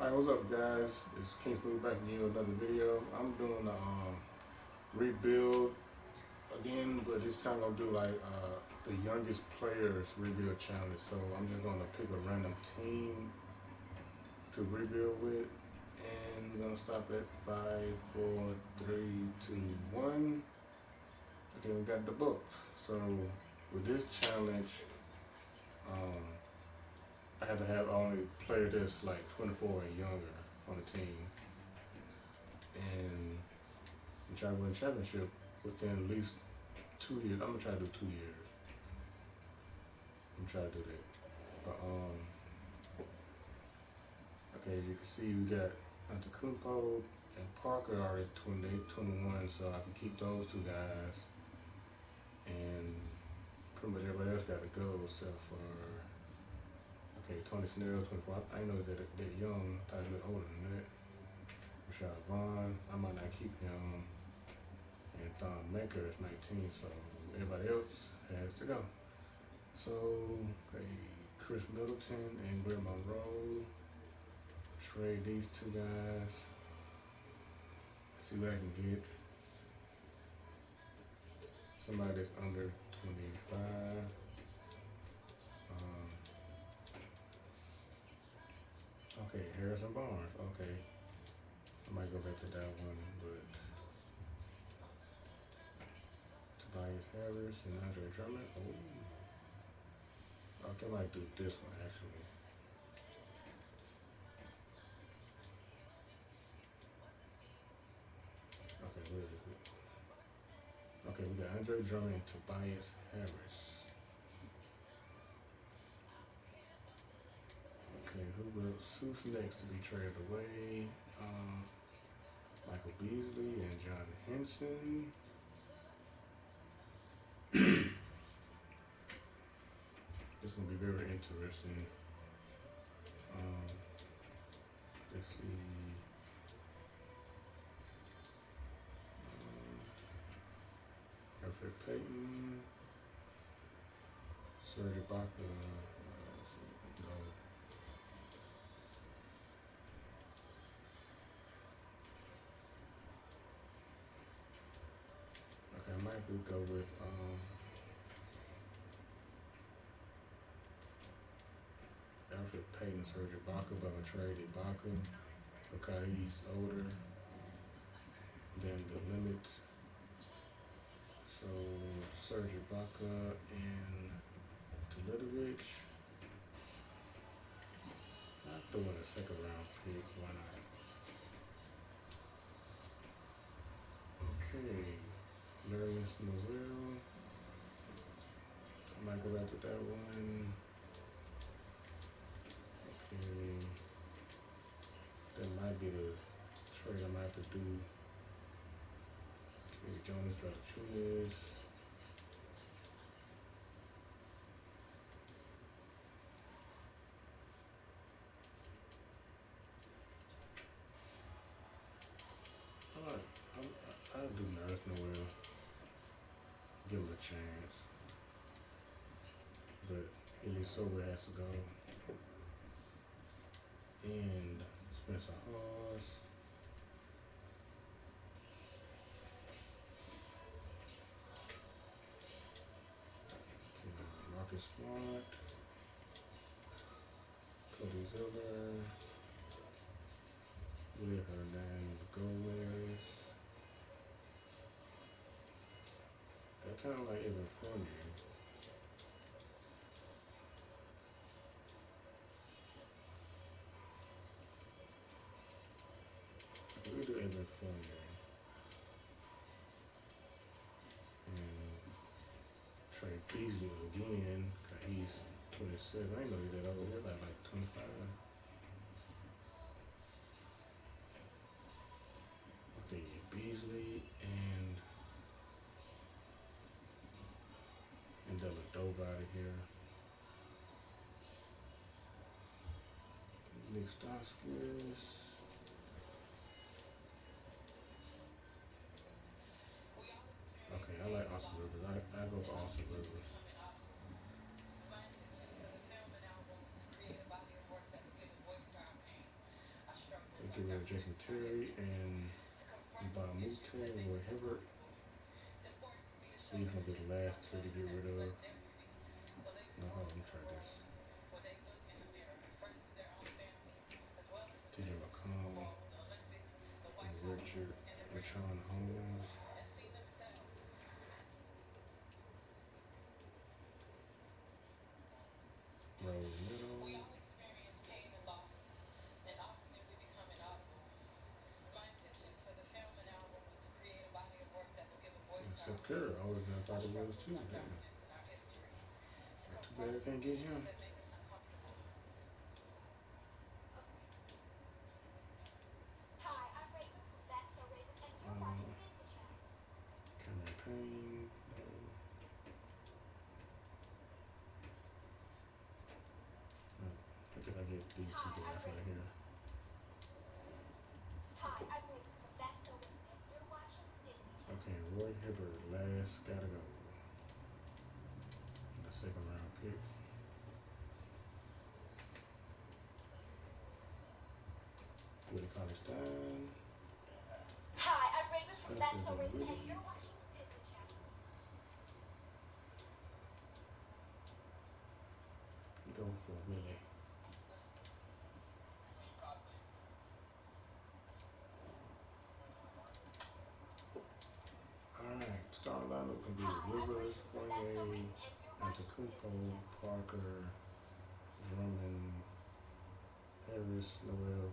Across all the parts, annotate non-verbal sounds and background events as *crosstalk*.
Alright, what's up guys? It's King Smooth back again with another video. I'm doing a um, rebuild again, but this time I'll do like uh, the youngest players rebuild challenge. So I'm just gonna pick a random team to rebuild with and we're gonna stop at five, four, three, two, one. Okay, we got the book. So with this challenge, um, I have to have only player that's like 24 and younger on the team, and try to win a championship within at least two years. I'm gonna try to do two years. I'm to do that. But um, okay, as you can see, we got Antetokounmpo and Parker are at 20, 21, so I can keep those two guys, and pretty much everybody else got to go except for. Okay, Tony Snell, 24. I, I know that that young. I thought he was older than that. Rashad Vaughn, I might not keep him. And Thon Maker is 19, so everybody else has to go. So, okay, Khris Middleton and Greg Monroe. Trade these two guys. See what I can get. Somebody that's under 25. Okay, Harrison Barnes. Okay. I might go back to that one, but Tobias Harris and Andre Drummond. Oh. Okay, I might do this one actually. Okay? Okay, we got Andre Drummond and Tobias Harris. Okay, who else? Who's next to be traded away? Um, Michael Beasley and John Henson. *clears throat* it's gonna be very interesting. Um, let's see. Um, Elfrid Payton, Serge Ibaka. Uh, no. I do go with um, Elfrid Payton, Serge Ibaka, but I'm gonna trade Ibaka because he's older than the limit. So Serge Ibaka and Teletovic. I'll throw a second round pick, why not? Okay. Marius Noel. I might go back to that one. Okay. That might be the trade I might have to do. Okay, Jonas Valanciunas. I like, I, I do Marius Noel give him a chance. But Ilyasova has to go. And Spencer Hawes. Marcus Smart. Cody Zeller. Willie Hernan Gomez. Kind of like Evan Fournier. We do Evan Fournier. And Trey Beasley again, cause he's 27. I ain't know he's that old. He's like, like 25. Okay, Beasley dove out of here. Nick Stauskas. Okay, I like Austin Rivers. I, I go for Austin Rivers. get rid of Jason Terry and Bob Bamute or Hibbert. These gonna be the last two to get rid of. No, hold on, let me try this. TJ McConnell Richard Richaun Holmes. Curry, I always been thought it was too. Damn. Too bad I can't get him. Um, Cameron Payne. No. No. I guess I get these two guys right here. Okay, Roy Hibbert, last gotta go. The second round pick. Willie Cauley-Stein. Spencer Dinwiddie. Go for Willie. Alright, starting lineup can be Rivers, Fournier, Antetokounmpo, Parker, Drummond, Harris, Noel,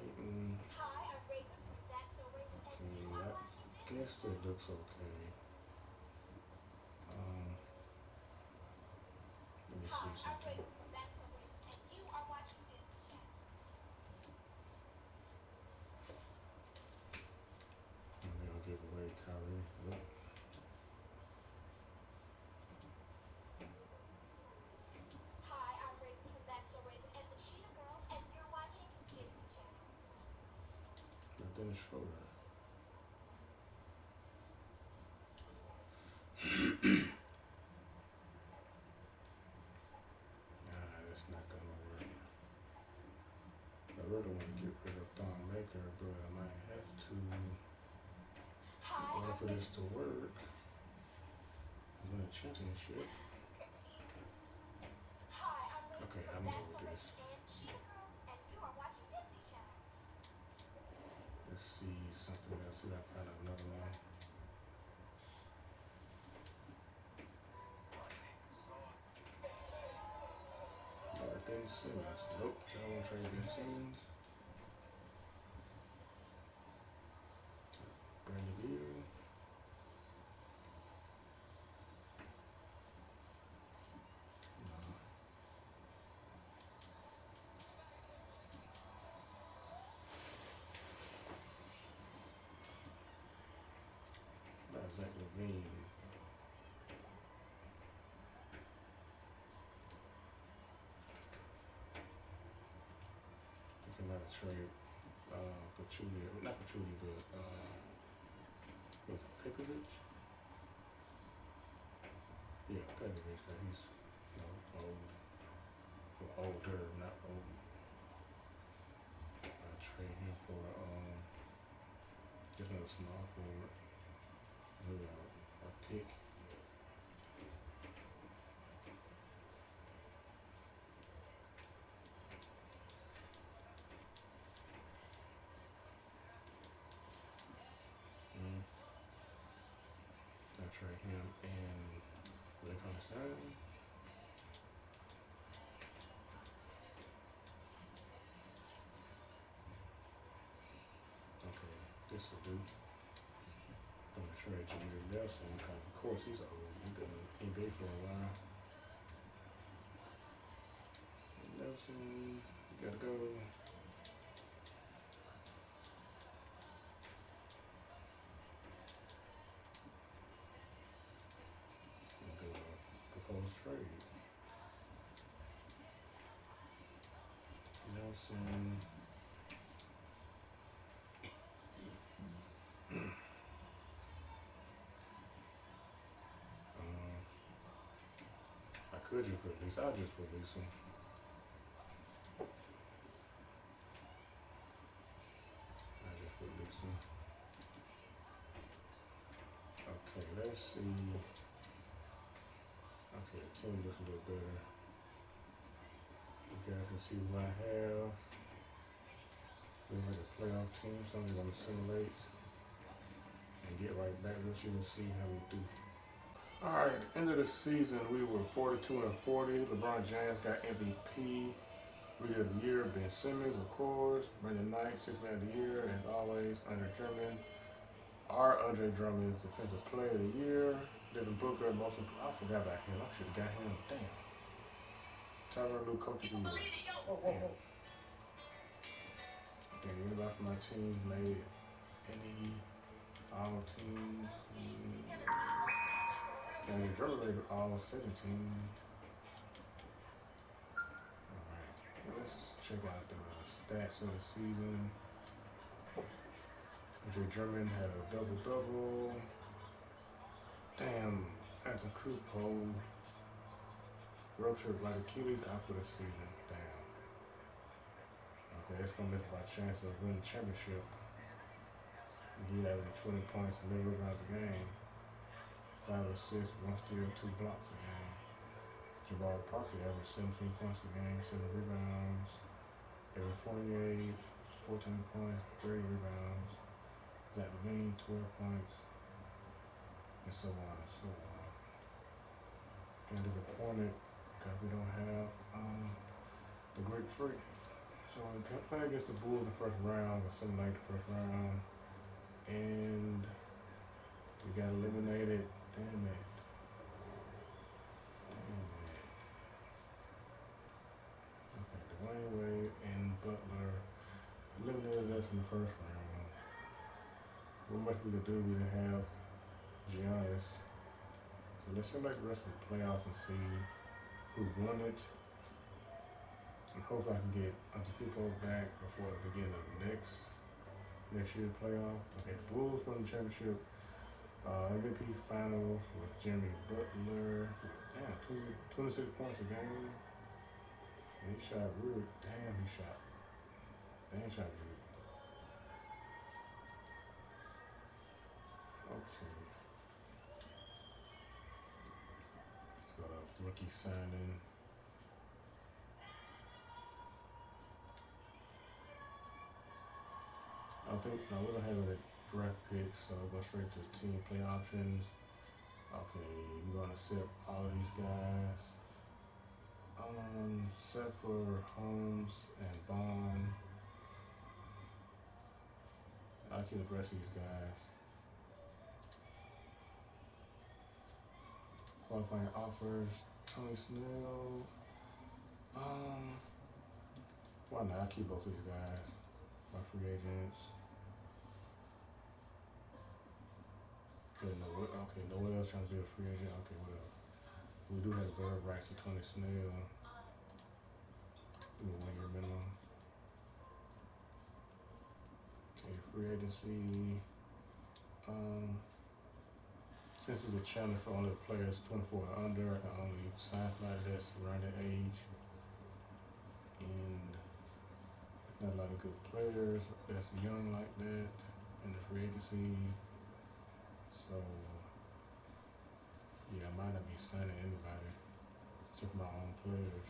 Payton. Okay, I guess that looks okay. Um, let me see something. And they'll give away Kyrie. Nope. Nothing Schroeder. Nah, that's not gonna work. I really want to get rid of Thon Maker, but I might have to. In order for this to work, win a championship. Okay, I'm gonna Nope, want to trade Ben Simmons. You can not trade uh, Pachulia, not Pachulia, but uh, with Pekovic. Yeah, Pekovic, but he's you know, old, well, older, not old. I trade him for um, just another small forward. Who uh, a pick. Trade him and call it, Stein. Okay, this will do. I'm gonna trade Jameer Nelson because of course he's old. He's been in for a while. Nelson, you gotta go. could just release. I'll just release him. I'll just release him. Okay, let's see. Okay, the team looks a little better. You guys can see who I have. We have the playoff team, so I'm gonna simulate and get right back. Let you and see how we do. All right, end of the season, we were 42 and 40. LeBron James got MVP. Rookie of the Year, Ben Simmons, of course. Brandon Knight, Sixth Man of the Year, as always. Andre Drummond. Our Andre Drummond is Defensive Player of the Year. Devin Booker, most I forgot about him. I should have got him. Damn. Tyler Lue, Coach of the Year. Whoa, whoa. Okay, anybody from my team made any all teams? Mm. And Drummond made all 17. Alright, let's check out the stats of the season. Andre Drummond had a double double. Damn, that's a Antetokounmpo ruptured like Achilles out for the season. Damn. Okay, it's gonna miss my chance of winning the championship. He averaged 20 points, and 11 rebounds a game, five assists, one steal, two blocks a game. Jabari Parker averaged 17 points a game, seven rebounds. Evan Fournier, 14 points, three rebounds. Zach LaVine, 12 points, and so on and so on. And disappointed because we don't have um, the great free. So we play against the Bulls in the first round, or something like the first round, and we got eliminated. Damn it. Damn it. Okay, Dwyane Wade and Butler eliminated us in the first round. What much we could do, we didn't have Giannis. So let's send back the rest of the playoffs and see who won it. And hopefully I can get Antetokounmpo back before the beginning of the next next year's playoff. Okay, the Bulls won the championship. Uh, MVP final with Jimmy Butler. Damn, 20, 26 points a game. And he shot really, damn, he shot. Damn, he shot good. Okay. So rookie signing. I think no, we don't have any draft picks, so go straight to team play options. Okay, we're gonna set all of these guys. Um, set for Holmes and Vaughn. I'll keep the rest of these guys. Qualifying offers, Tony Snell. Um, why not? I'll keep both of these guys. My free agents. Okay, no, okay, no one else trying to be a free agent. Okay, whatever. We do have a bird rights to Tony Snell. Do a one year minimum. Okay, free agency. Um, since it's a challenge for only players 24 and under, I can only sign somebody that's around that age. And not a lot of good players that's young like that in the free agency. So yeah, I might not be signing anybody except my own players.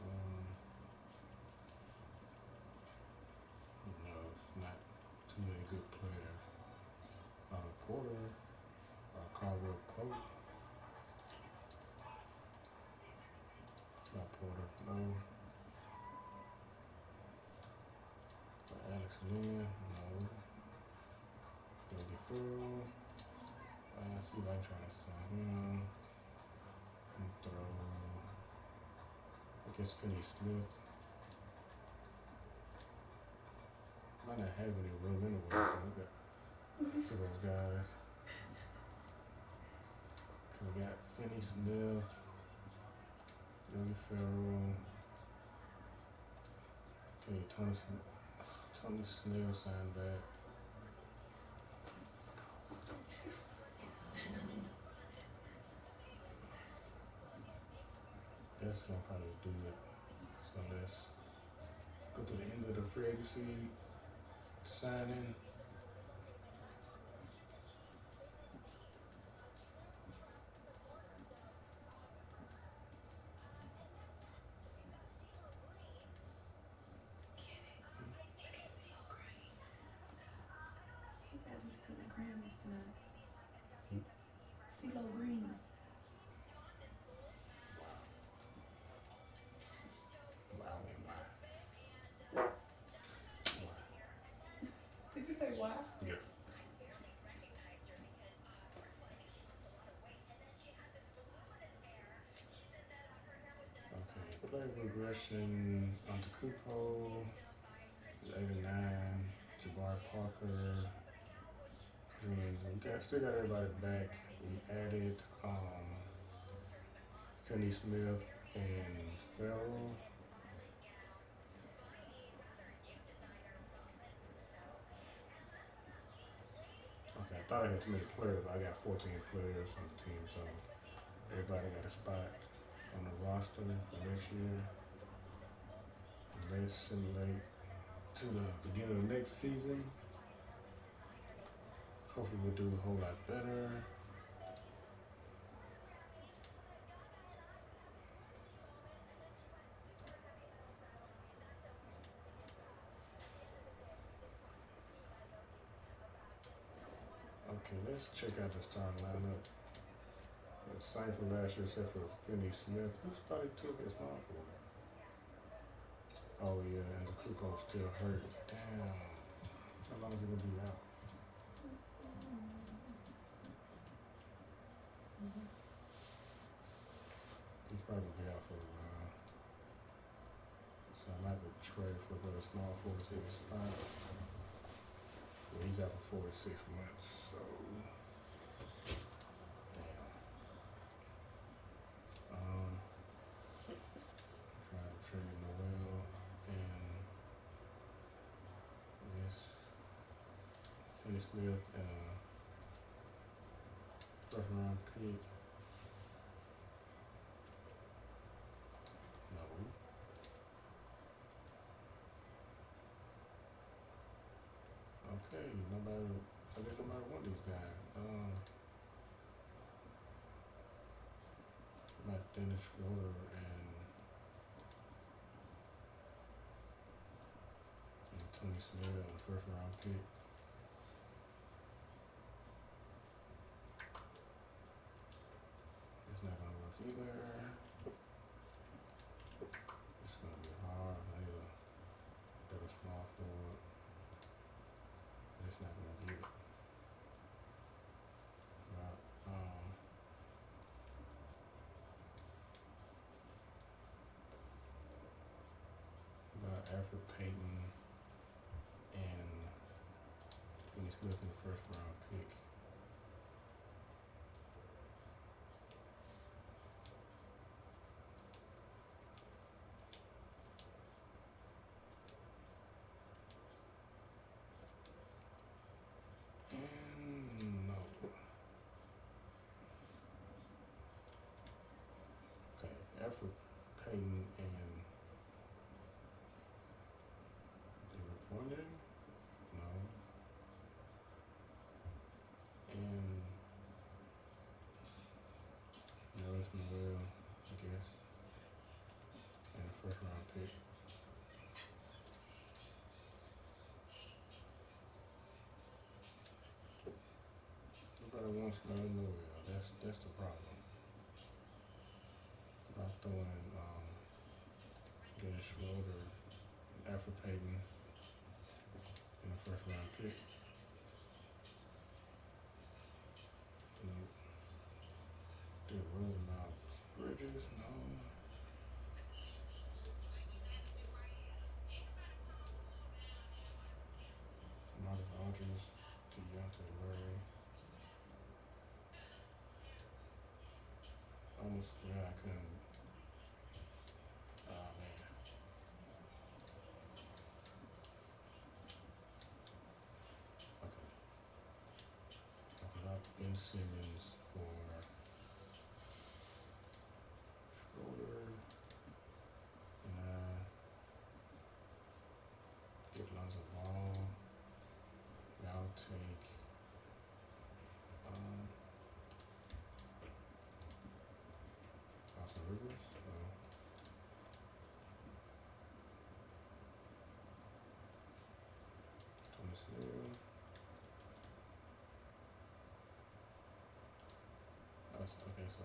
Um, no, not too many good players. Uh, Porter, uh, not Porter, no. Uh, Alex no. Furrow, uh, see if I'm trying to sign him. And throw, I guess Finney Smith. Might not have any room anyway, so we got those guys. We got Finney Smith, Yogi Ferrell. Okay, Tony, Tony Snell signed back. That's gonna probably do it. So let's go to the end of the free agency signing. Play regression onto Kupo, 89, Jabari Parker, Dreams. We got, still got everybody back. We added um, Finney Smith and Ferrell. Okay, I thought I had too many players, but I got 14 players on the team, so everybody got a spot on the roster for next year. And let's simulate to the beginning of the next season. Hopefully we'll do a whole lot better. Okay, let's check out the starting lineup. Same for last year except for Finney Smith. Who's probably took his small for? Oh yeah, and the Kuko's still hurt. Damn. How long is he gonna be out? He's probably gonna be out for a while. So I might have to trade for the small forward to his spot. Yeah, he's out for four to six months, so damn. Um try to trade Noel and this Finney Smith and a first pick. No. Okay, nobody I guess no nobody want these guys. Um about Dennis Schroeder and, and Tony Smith on the first round pick. It's either. It's gonna be hard. I need a better small forward. It's not gonna get it. But um but Elfrid Payton and Finney Smith in the first round pick. And no. Okay, Elfrid Payton and David? No. And Nerlens Noel, I guess. And a first round pick. Nobody wants Nerlens Noel. That's that's the problem. Throwing um Dennis Schroeder, Elfrid Payton, in a first round pick. No. Did Roosevelt Bridges? No. Marcus Aldridge, Dejounte Murray. Almost forgot I couldn't. Oh man. Okay. Okay, not Ben Simmons for Schroeder. Uh, get Lonzo Ball. And I'll take um, Austin Rivers. Uh, Tony Snell. That's, okay, so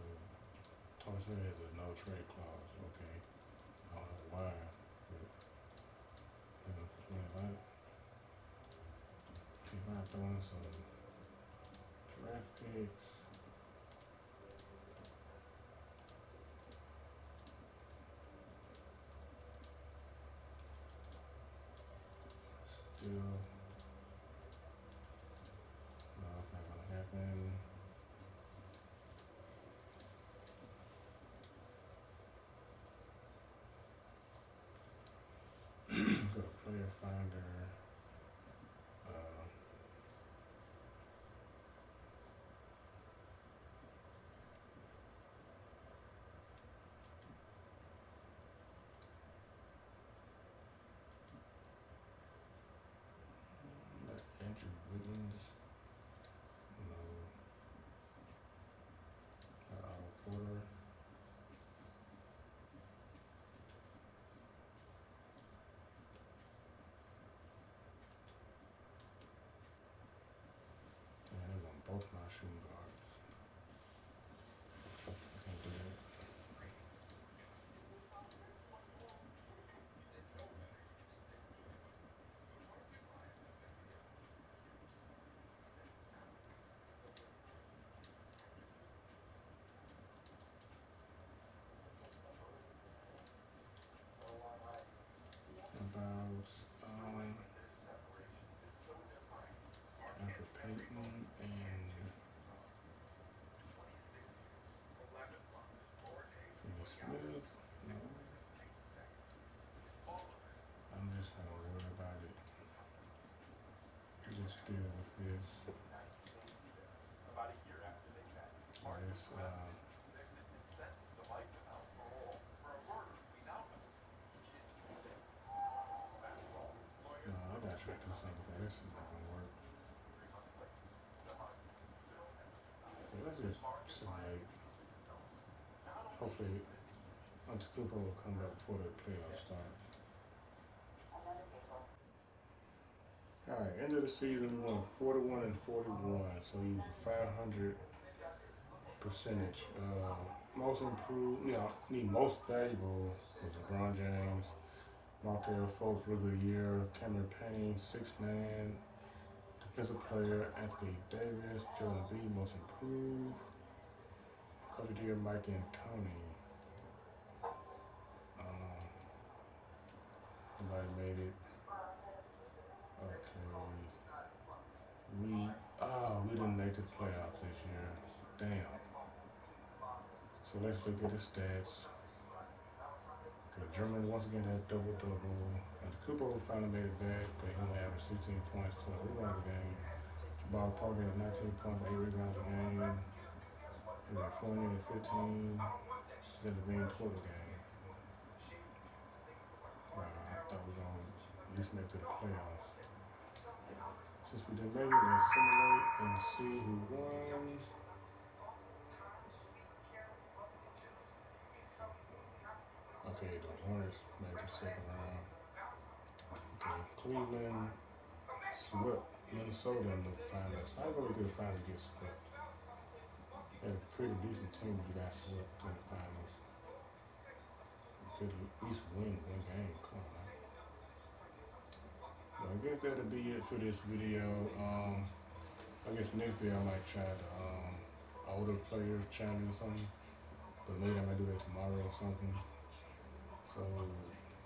Snell has a no trade clause. Okay. I don't know why, but you know, when I he might throw in some draft picks. Still, no, it's not gonna happen. Go to player finder. Uh, Like Andrew Wiggins. No. Uh, Otto Porter. Damn, they want both my shooting guards. I can't do that. About um Elfrid Payton and Finney Smith. No. I'm just not worried about it. Just deal with this. Or this um no, I gotta try to do something because this is not gonna work. So let's just simulate. Hopefully Antetokounmpo will come back before the playoffs start. All right, end of the season, we won 41 and 41, so he was a 500 percentage. Uh, most improved, you know, most valuable was LeBron James, Markelle Fultz, Rookie the Year, Cameron Payne, six man, defensive player, Anthony Davis, Jordan B, most improved, Coach Year, Mike Antoni. Um, nobody made it. Okay. We oh we didn't make the playoffs this year. Damn. So let's look at the stats. Okay, Germany once again had double double. And Cooper finally made it back, but he only averaged 16 points, 12 rebounds a game. Jabari Parker had 19 points, 8 rebounds a game. Had Fournier at 15. Then the 12 a game. I thought we were going to at least make it to the playoffs. Since we make it, let's simulate and see who won. Okay, the Hornets made to the second round. Okay, Cleveland swept Minnesota in the finals. I really did finally get swept. They had a pretty decent team you got swept in the finals. You could at least win one game. Come on, I guess that'll be it for this video. Um, I guess next video I might try the um, older players challenge or something. But maybe I might do that tomorrow or something. So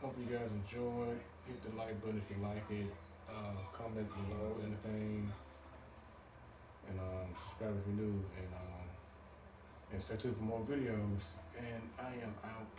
hope you guys enjoyed. Hit the like button if you like it. Uh, comment below anything. And um, subscribe if you're new. And um, and stay tuned for more videos. And I am out.